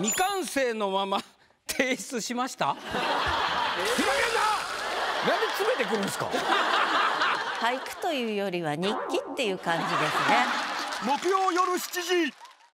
未完成のまま提出しました？な！んで詰めてくるんですか？俳句というよりは日記っていう感じですね。木曜夜7時。